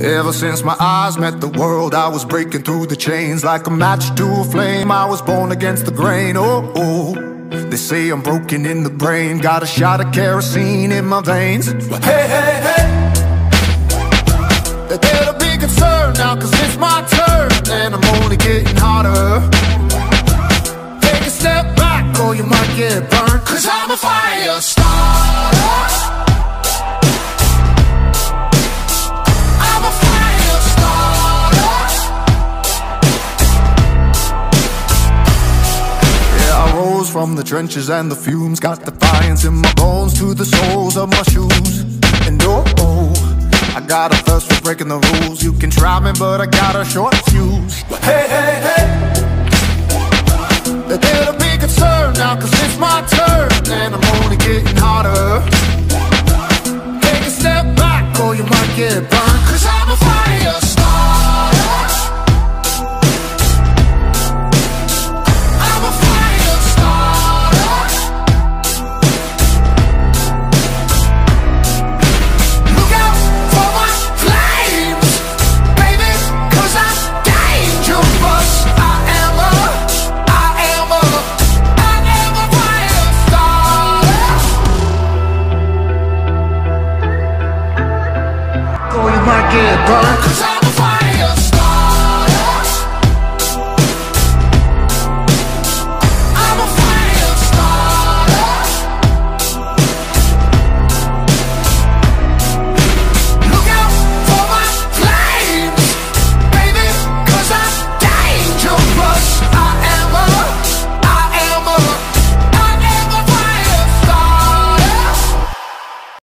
Ever since my eyes met the world, I was breaking through the chains like a match to a flame. I was born against the grain. Oh, oh. They say I'm broken in the brain, got a shot of kerosene in my veins. Hey, hey, hey. They better be concerned now, cause it's my turn, and I'm only getting hotter. Take a step back, or you might get burned, cause I'm a fire starter. From the trenches and the fumes. Got defiance in my bones to the soles of my shoes. And oh, oh I got a thirst for breaking the rules. You can try me but I got a short fuse. Hey, hey, hey. They better be concerned now cause it's my turn And I'm only getting hotter. Take a step back or you might get burned. Cause I'm get burned Cause